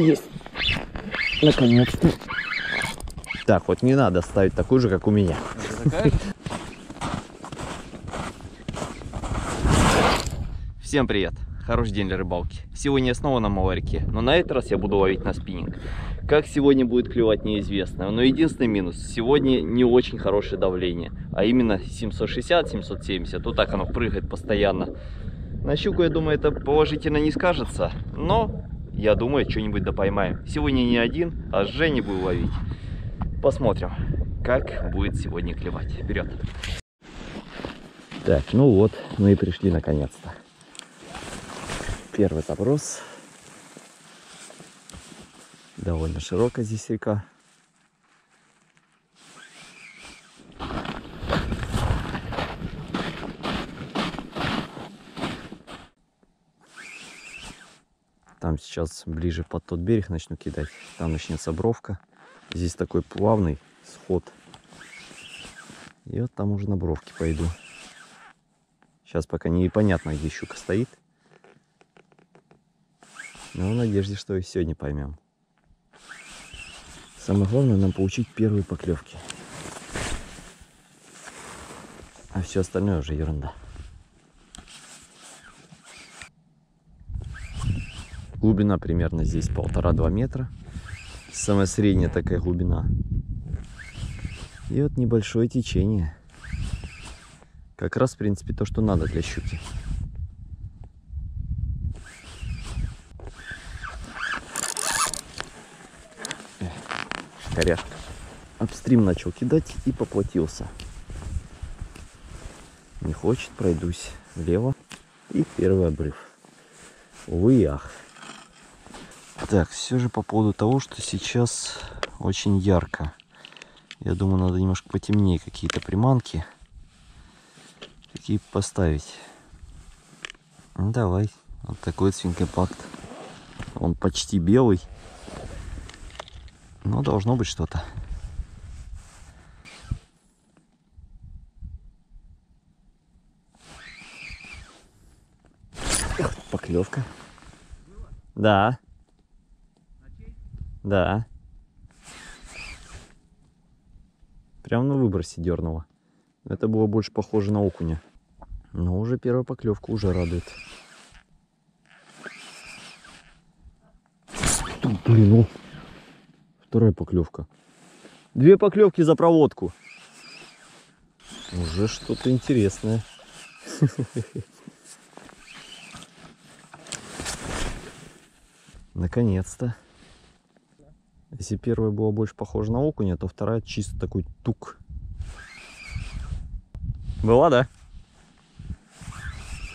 Есть. Наконец-то. Так, вот не надо ставить такую же, как у меня. Всем привет! Хороший день для рыбалки. Сегодня я снова на малой реке, но на этот раз я буду ловить на спиннинг. Как сегодня будет клевать, неизвестно. Но единственный минус, сегодня не очень хорошее давление. А именно 760-770. Вот так оно прыгает постоянно. На щуку, я думаю, это положительно не скажется. Но я думаю, что-нибудь да поймаем. Сегодня не один, а с Женей буду ловить. Посмотрим, как будет сегодня клевать. Вперед! Так, ну вот, мы и пришли наконец-то. Первый заброс. Довольно широкая здесь река. Там сейчас ближе под тот берег начну кидать. Там начнется бровка. Здесь такой плавный сход. И вот там уже на бровке пойду. Сейчас пока непонятно, где щука стоит. Но в надежде, что и сегодня поймем. Самое главное нам получить первые поклевки. А все остальное уже ерунда. Глубина примерно здесь полтора-два метра. Самая средняя такая глубина. И вот небольшое течение. Как раз, в принципе, то, что надо для щуки. Коряшка. Апстрим начал кидать и поплатился. Не хочет, пройдусь влево. И первый обрыв. Увы ах. Так, все же по поводу того, что сейчас очень ярко. Я думаю, надо немножко потемнее какие-то приманки. Какие поставить. Ну, давай. Вот такой свинкопакт. Он почти белый. Но должно быть что-то. Поклевка. Да. Да. Прям на выбросе дернуло. Это было больше похоже на окуня. Но уже первая поклевка уже радует. Блин, ну. Вторая поклевка. Две поклевки за проводку. Уже что-то интересное. Наконец-то. Если первая была больше похожа на окуня, то вторая чисто такой тук. Была, да?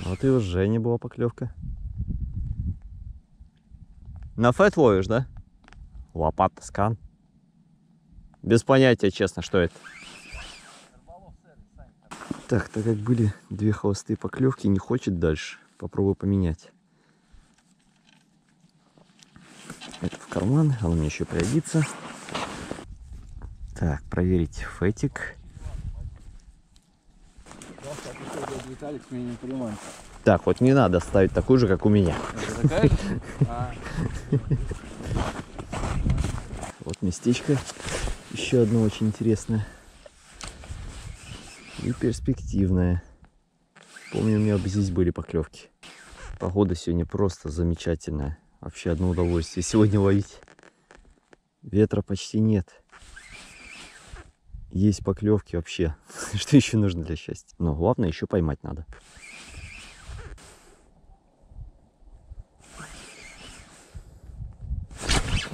Вот и уже не была поклевка. На фет ловишь, да? Лопата, скан. Без понятия, честно, что это. Так, так как были две холостые поклевки, не хочет дальше. Попробую поменять. Это в карман, он мне еще пригодится. Так, проверить фетик. Так, вот не надо ставить такую же, как у меня. Вот местечко еще одно очень интересное. И перспективное. Помню, у меня здесь были поклевки. Погода сегодня просто замечательная. Вообще одно удовольствие сегодня ловить. Ветра почти нет. Есть поклевки вообще. Что еще нужно для счастья? Но главное еще поймать надо.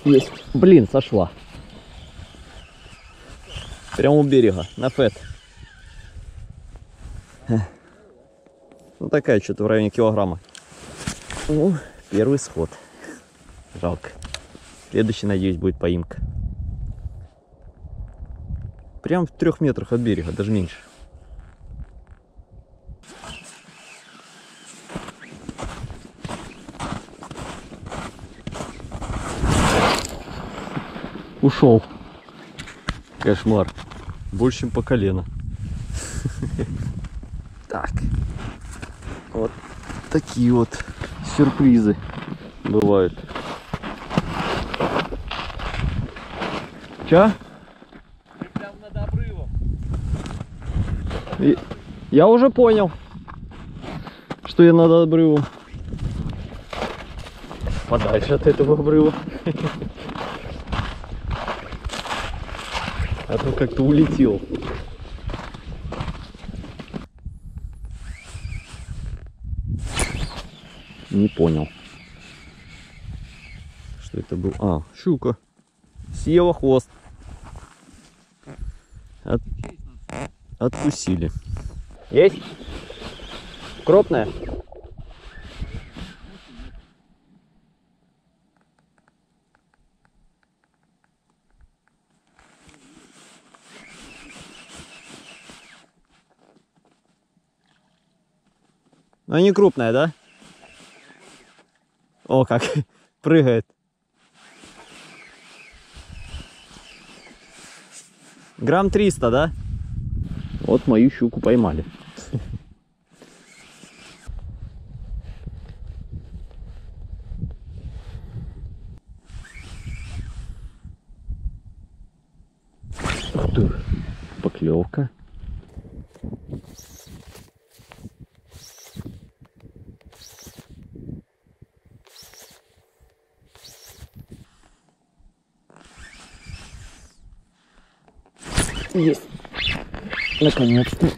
Есть. Блин, сошла. Прямо у берега, на фет. Ну такая что-то в районе килограмма. Ну, первый сход. Жалко. Следующий, надеюсь, будет поимка. Прям в трех метрах от берега, даже меньше. Ушел. Кошмар. Больше, чем по колено. Так. Вот такие вот сюрпризы бывают. Че? Прям над обрывом. И- Я уже понял, что я над обрывом. Подальше от этого обрыва. А то как-то улетел. Не понял. Что это был? А, щука. Съела хвост. От- Откусили. Есть? Крупная? Ну не крупная, да? О, как прыгает. Грамм 300, да? Вот мою щуку поймали. Ух ты, поклевка. Есть. Наконец-то.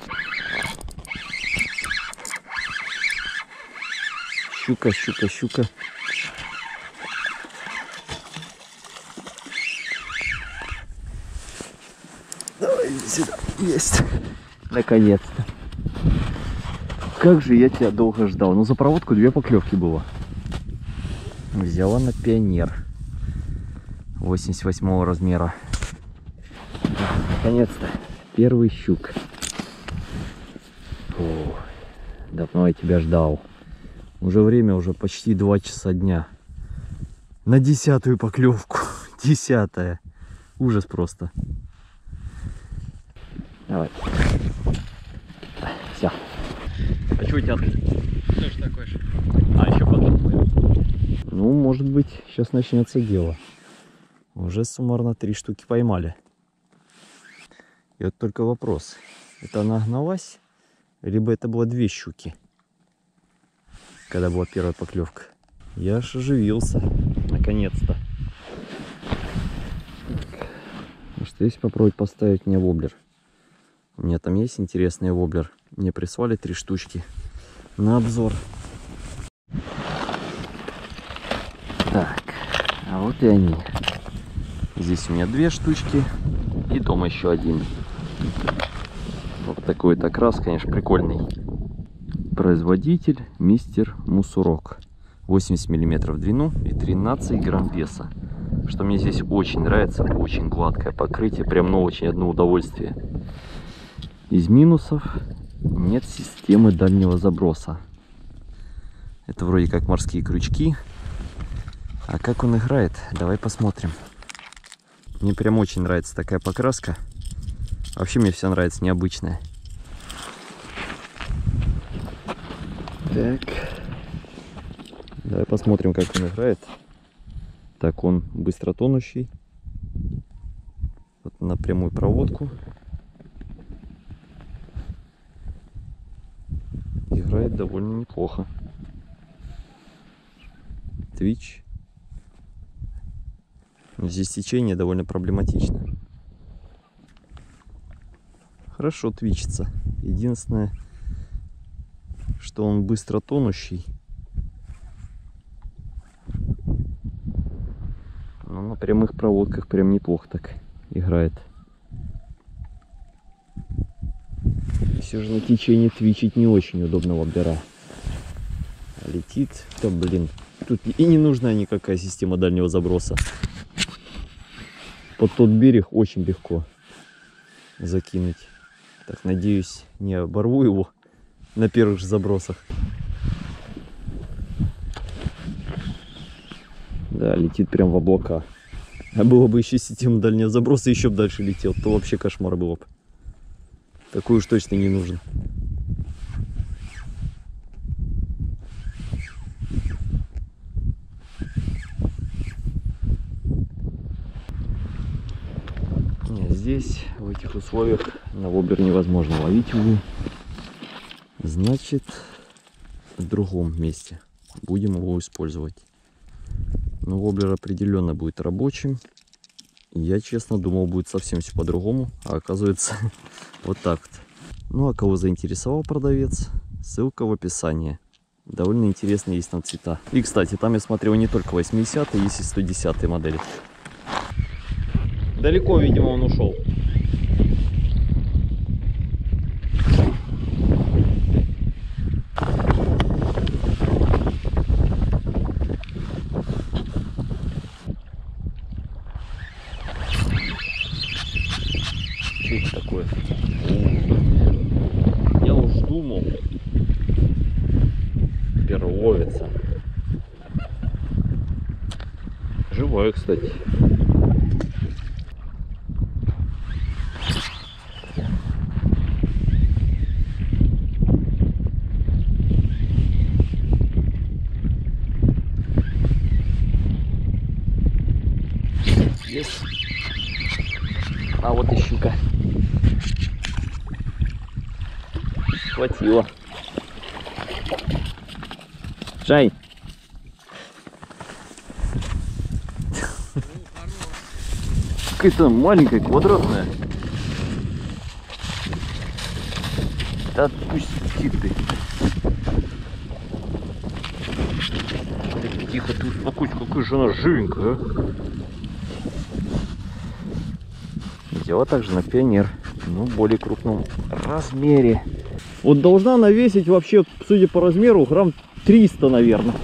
Щука, щука, щука. Давай сюда. Есть. Наконец-то. Как же я тебя долго ждал. Ну за проводку две поклевки было. Взяла на пионер. 88 размера. Наконец-то. Первый щук. Фу, давно я тебя ждал. Уже время, уже почти 2 часа дня. На десятую поклевку. Десятая. Ужас просто. Давай. Все. А что у тебя? Тоже такой же. А, еще потом. Ну, может быть, сейчас начнется дело. Уже суммарно три штуки поймали. И вот только вопрос. Это она гналась? Либо это было две щуки? Когда была первая поклевка. Я аж оживился. Наконец-то. Что если попробовать поставить мне воблер? У меня там есть интересный воблер. Мне прислали три штучки на обзор. Так, а вот и они. Здесь у меня две штучки и дома еще один. Вот такой вот окрас, конечно, прикольный. Производитель мистер Мусурок. 80 миллиметров в длину и 13 грамм веса. Что мне здесь очень нравится, очень гладкое покрытие, прям ну очень одно удовольствие. Из минусов нет системы дальнего заброса. Это вроде как морские крючки. А как он играет, давай посмотрим. Мне прям очень нравится такая покраска. Вообще мне все нравится необычная. Так. Давай посмотрим, как он играет. Так, он быстро тонущий. Вот на прямую проводку. Играет довольно неплохо. Twitch. Здесь течение довольно проблематично. Хорошо твичится. Единственное, что он быстро тонущий. Но на прямых проводках прям неплохо так играет. Все же на течение твичить не очень удобно воблера. А летит, то блин, тут и не нужна никакая система дальнего заброса. Под тот берег очень легко закинуть. Так, надеюсь, не оборву его на первых же забросах. Да, летит прям в облака. А было бы еще система дальнего заброса, еще бы дальше летел, то вообще кошмар было бы. Такую уж точно не нужно. здесь, в этих условиях, на воблер невозможно ловить его. Значит, в другом месте будем его использовать. Но воблер определенно будет рабочим. Я, честно, думал, будет совсем все по-другому, а оказывается вот так вот. Ну, а кого заинтересовал продавец, ссылка в описании. Довольно интересно есть на цвета. И, кстати, там я смотрел не только 80 есть и 110 модели. Далеко, видимо, он ушел. Что это такое? О, Я уж думал. Перловица. Живая, кстати. Есть. А вот и щука. Хватило. Жень. Какая-то маленькая, квадратная. Да отпусти ты. Так, Тихо, ты успокойся, какая же она живенькая, а. Взяла также на пионер, ну, в более крупном размере. Вот должна она весить вообще, судя по размеру, грамм 300, наверное.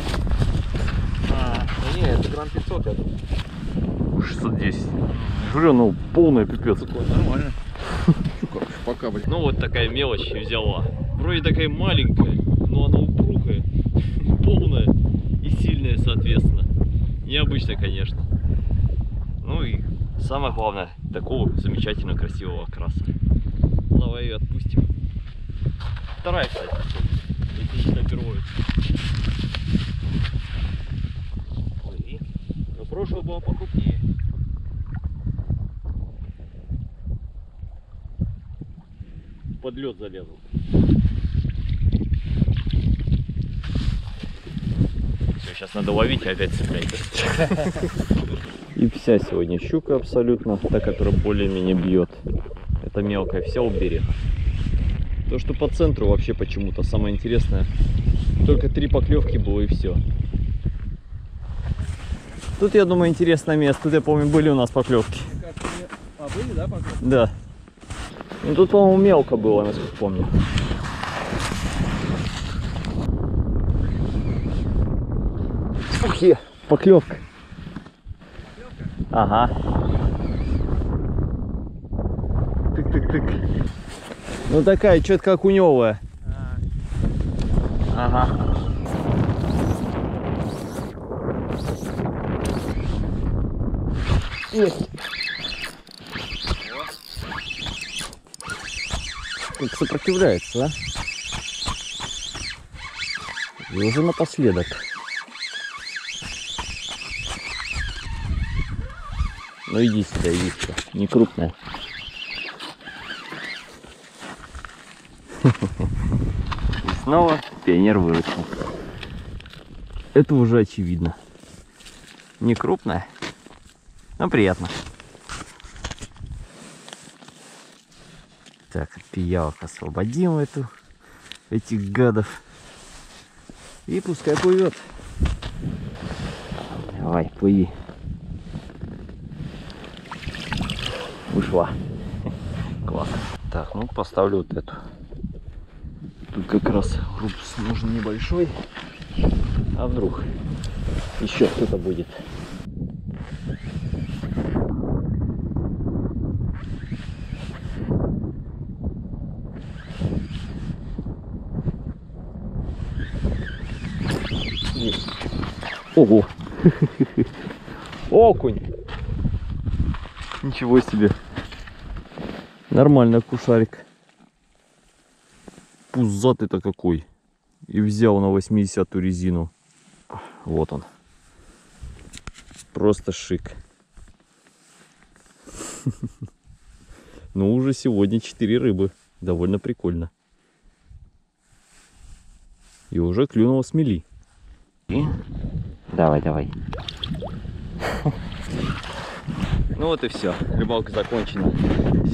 А, да не, это грамм 500, я думаю. 610. Жрю, ну, полная пипец. Такое нормально. Пока, блин. Ну, вот такая мелочь взяла. Вроде такая маленькая, но она упругая, полная и сильная, соответственно. Необычная, конечно. Ну и самое главное, такого замечательного, красивого окраса. Давай ее отпустим. Вторая, кстати, если не считать но прошлая была покрупнее. Под лед залезл. Все, сейчас надо ловить и опять цеплять. И вся сегодня щука абсолютно, та, которая более-менее бьет. Это мелкая, вся у берега. То, что по центру вообще почему-то самое интересное. Только три поклевки было и все. Тут, я думаю, интересное место. Тут, я помню, были у нас поклевки. А, были, да, пока? Да. Ну тут, по-моему, мелко было, насколько помню. Ух е, поклевка. Ага. Тык-тык-тык. Ну такая, что-то как уневая. Ага. Есть. Как сопротивляется, а? И уже напоследок. Ну иди сюда, иди сюда. Не крупная. И снова пионер выручил. Это уже очевидно. Не крупная, но приятно. Так, пиявок освободим эту, этих гадов. И пускай плывет. Давай, плыви. Ушла. Классно. Так, ну поставлю вот эту. Тут как раз груз нужен небольшой. А вдруг еще кто-то будет. Ого! Окунь! Ничего себе! Нормально кушарик. Пузатый-то какой. И взял на 80-ю резину. Вот он. Просто шик. Но уже сегодня 4 рыбы. Довольно прикольно. И уже клюнула смели. И... Давай, давай. Ну вот и все, рыбалка закончена.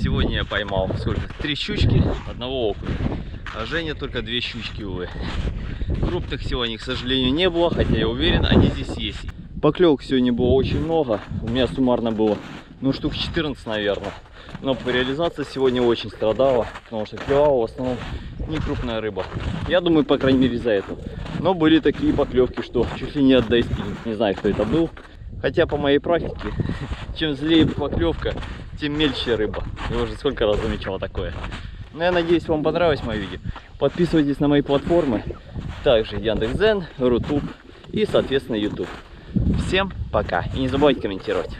Сегодня я поймал сколько? Три щучки, одного окуня. А Женя только две щучки, увы. Крупных сегодня, к сожалению, не было, хотя я уверен, они здесь есть. Поклевок сегодня было очень много. У меня суммарно было, ну, штук 14, наверное. Но по реализации сегодня очень страдала, потому что клевала в основном не крупная рыба. Я думаю, по крайней мере, за это. Но были такие поклевки, что чуть ли не отдай спиннинг. Не знаю, кто это был. Хотя по моей практике, чем злее поклевка, тем мельче рыба. Я уже сколько раз замечал такое. Ну, я надеюсь, вам понравилось мое видео. Подписывайтесь на мои платформы. Также Яндекс.Зен, Рутуб и, соответственно, YouTube. Всем пока. И не забывайте комментировать.